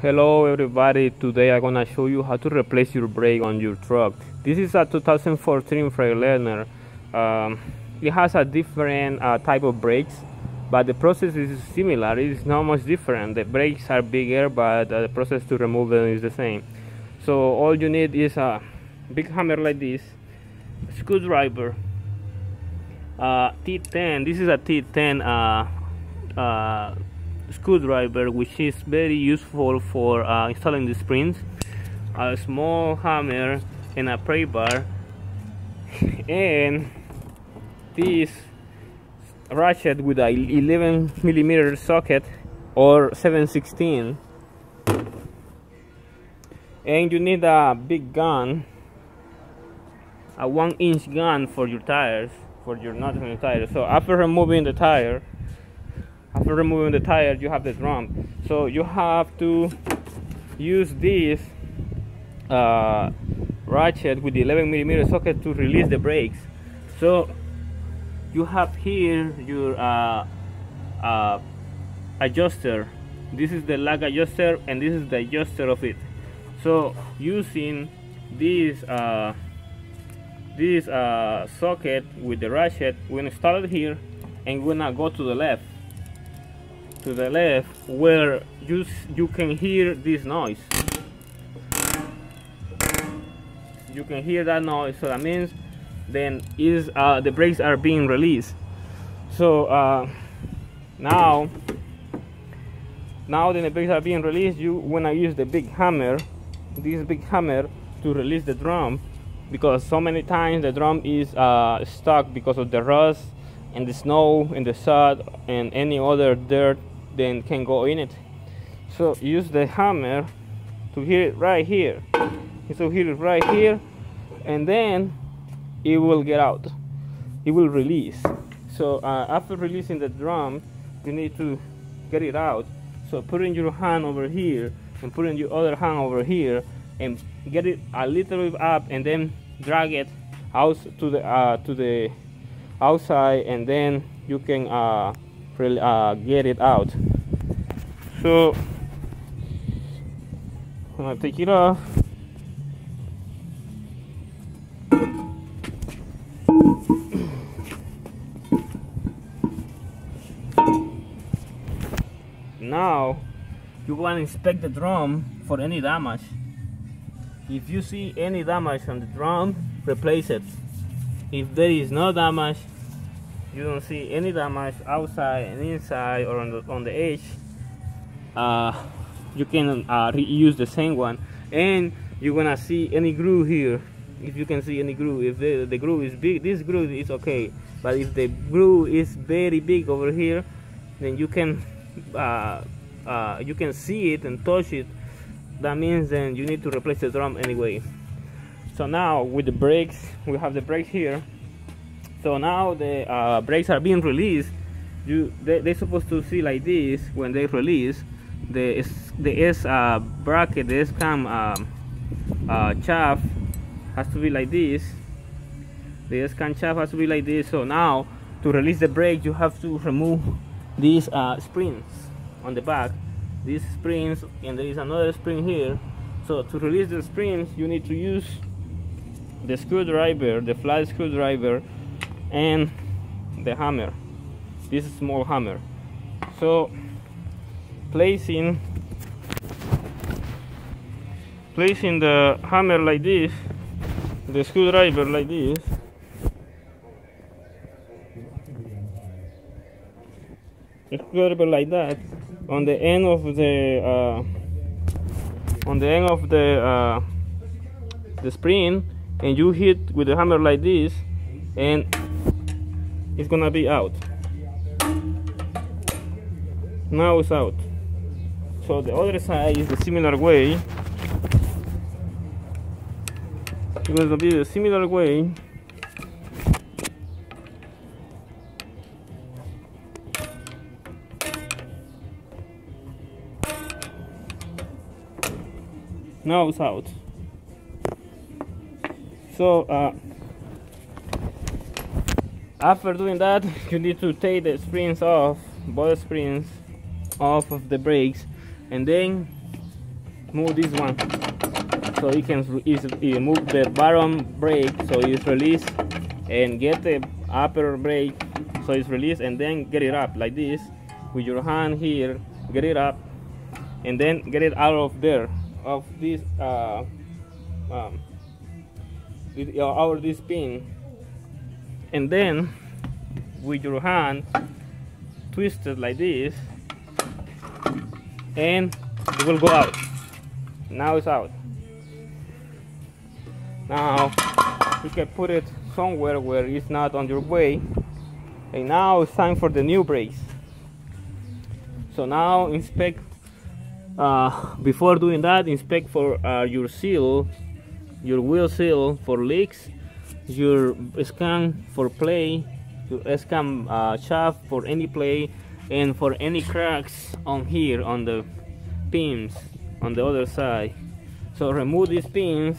Hello everybody, today I'm gonna show you how to replace your brake on your truck. This is a 2014 Freightliner. Um, it has a different uh, type of brakes, but the process is similar. It's not much different. The brakes are bigger, but uh, the process to remove them is the same. So all you need is a big hammer like this, screwdriver, uh, T10. This is a T10 uh, uh, screwdriver which is very useful for uh, installing the springs. A small hammer and a pry bar. And this ratchet with a 11 millimeter socket or 716 and you need a big gun a one inch gun for your tires for your nut on tires so after removing the tire after removing the tire you have the drum so you have to use this uh, ratchet with the 11 millimeter socket to release the brakes. So you have here your uh, uh, adjuster. This is the lag adjuster and this is the adjuster of it. So using this uh, this uh, socket with the ratchet we're install it here and we're gonna go to the left to the left where you you can hear this noise. You can hear that noise so that means then is uh, the brakes are being released. So uh, now now that the brakes are being released you when I use the big hammer this big hammer to release the drum because so many times the drum is uh, stuck because of the rust and the snow and the sod and any other dirt then can go in it. So use the hammer to hit it right here. So hit it right here and then it will get out. It will release. So uh, after releasing the drum you need to get it out. So putting your hand over here and putting your other hand over here and get it a little bit up and then drag it out to the uh, to the outside and then you can uh, uh, get it out. So I'm gonna take it off? Now you want to inspect the drum for any damage. If you see any damage on the drum replace it if there is no damage you don't see any damage outside and inside or on the on the edge uh, you can uh, reuse the same one. And you're gonna see any groove here. If you can see any groove if the, the groove is big this groove is okay. But if the groove is very big over here then you can uh, uh, you can see it and touch it. That means then you need to replace the drum anyway so now with the brakes we have the brakes here. So now the uh, brakes are being released. You they, they're supposed to see like this when they release. The the S uh, bracket the S cam um, uh, shaft has to be like this. The S cam shaft has to be like this. So now to release the brake you have to remove these uh, springs on the back. These springs and there is another spring here. So to release the springs you need to use the screwdriver the flat screwdriver and the hammer. This small hammer. So placing placing the hammer like this the screwdriver like this screwdriver like that on the end of the uh, on the end of the uh, the spring and you hit with the hammer like this and it's gonna be out. Now it's out. So the other side is the similar way. It's gonna be the similar way. Now it's out so uh, after doing that you need to take the springs off both springs off of the brakes and then move this one. So you can easily move the bottom brake so it's released and get the upper brake so it's released and then get it up like this with your hand here get it up and then get it out of there of this uh, um, out of this pin and then with your hand twist it like this and it will go out. Now it's out. Now you can put it somewhere where it's not on your way. And now it's time for the new brace. So now inspect uh, before doing that inspect for uh, your seal your wheel seal for leaks your S cam for play your S cam uh, shaft for any play and for any cracks on here on the pins on the other side. So remove these pins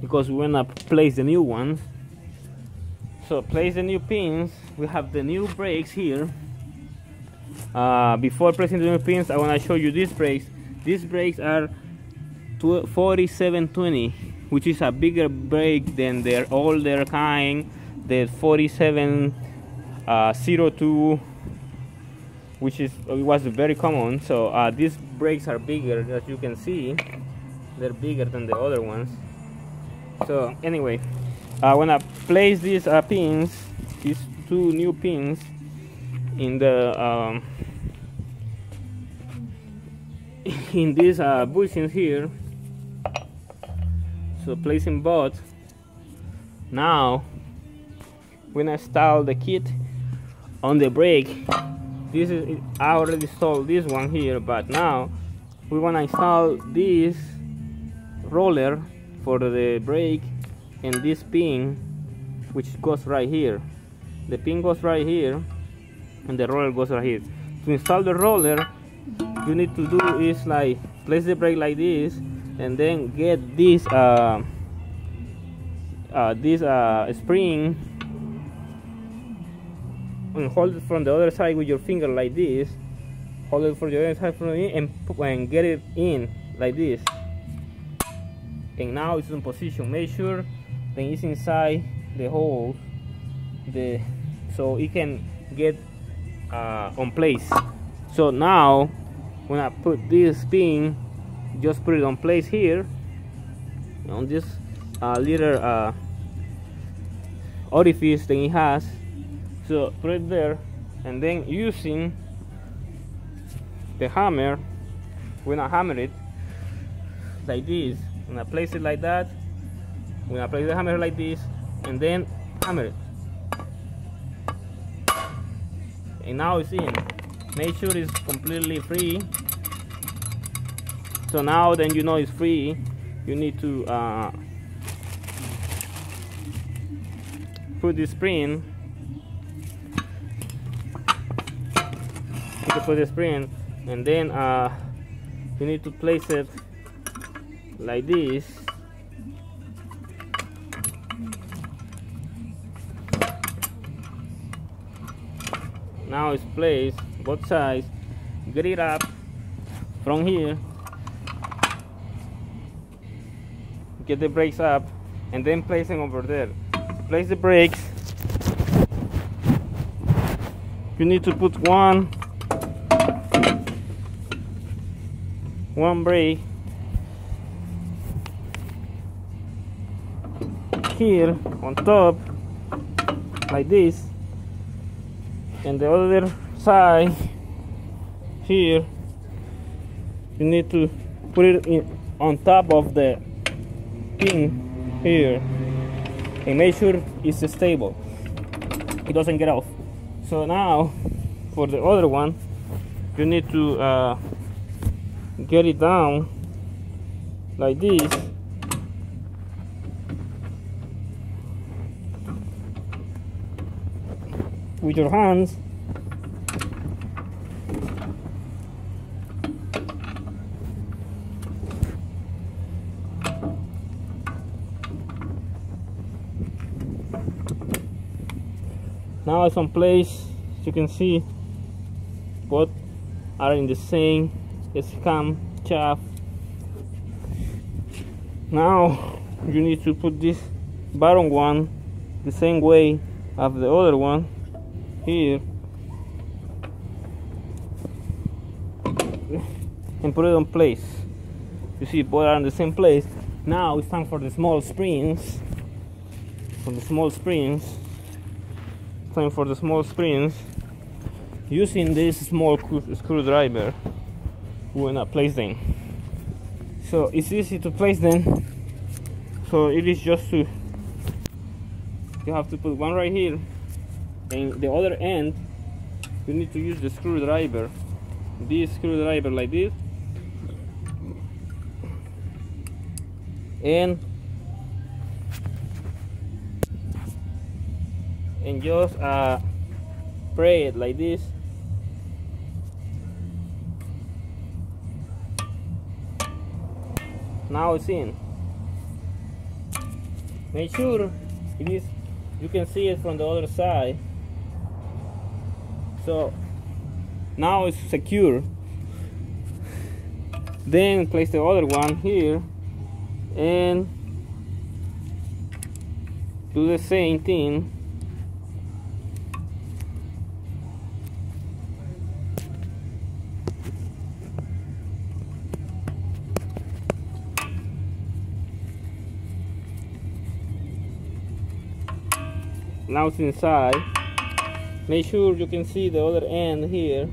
because we want to place the new ones. So place the new pins. We have the new brakes here. Uh, before placing the new pins I want to show you these brakes. These brakes are 4720 which is a bigger brake than their older kind the 4702 uh, which is was very common. So uh, these brakes are bigger as you can see. They're bigger than the other ones. So anyway I want to place these uh, pins these two new pins in the um, in these uh, bushings here so placing both now when I install the kit on the brake this is I already installed this one here but now we want to install this roller for the brake and this pin which goes right here. The pin goes right here and the roller goes right here. To install the roller you need to do is like place the brake like this and then get this uh, uh, this uh, spring and hold it from the other side with your finger like this. Hold it from the other side from me and, and get it in like this. And now it's in position make sure that it's inside the hole. The so it can get uh, on place. So now when I put this pin just put it on place here. On this uh, little uh, orifice that it has. So put it there and then using the hammer when I hammer it like this. When I place it like that. When I place the hammer like this and then hammer it. And now it's in. Make sure it's completely free so now then you know it's free. You need to uh, put the spring you put the spring and then uh, you need to place it like this. Now it's placed both sides. Get it up from here get the brakes up and then place them over there. Place the brakes. You need to put one one brake here on top like this and the other side here. You need to put it in on top of the here and make sure it's stable. It doesn't get off. So now for the other one you need to uh, get it down like this. With your hands now it's on place you can see both are in the same S cam shaft now you need to put this bottom one the same way of the other one here. And put it on place. You see both are in the same place. Now it's time for the small springs for the small springs time for the small springs using this small screwdriver when I place them. So it's easy to place them. So it is just to you have to put one right here and the other end you need to use the screwdriver. This screwdriver like this. And and just uh, it like this. Now it's in. Make sure it is you can see it from the other side. So now it's secure. Then place the other one here and do the same thing now it's inside. Make sure you can see the other end here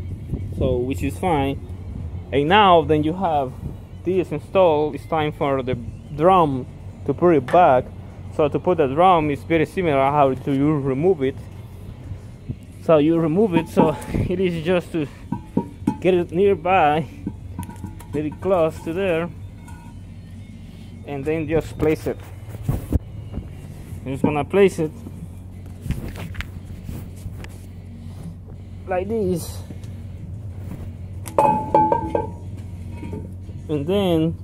so which is fine. And now then you have this installed. It's time for the drum to put it back. So to put the drum is very similar how to you remove it. So you remove it so it is just to get it nearby very close to there and then just place it. I'm just gonna place it like this. And then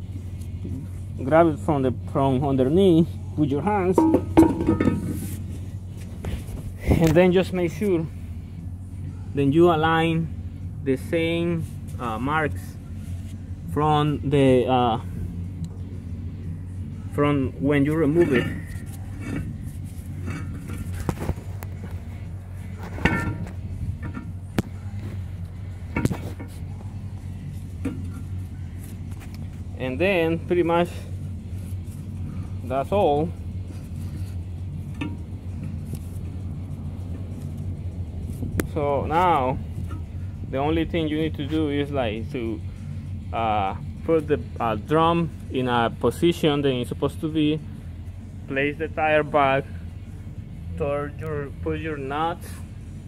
grab it from the from underneath with your hands. And then just make sure then you align the same uh, marks from the uh, from when you remove it and then pretty much that's all. So now the only thing you need to do is like to uh, put the uh, drum in a position that it's supposed to be. Place the tire back. Your put your nuts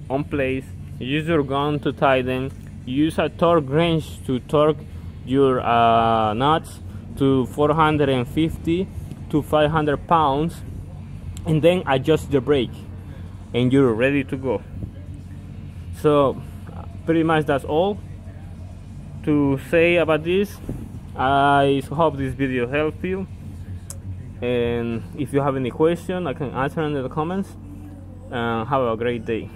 on place. Use your gun to tie them. Use a torque wrench to torque your uh, nuts to 450 to 500 pounds and then adjust the brake and you're ready to go. So pretty much that's all to say about this. I hope this video helped you. And if you have any question I can answer in the comments. Uh, have a great day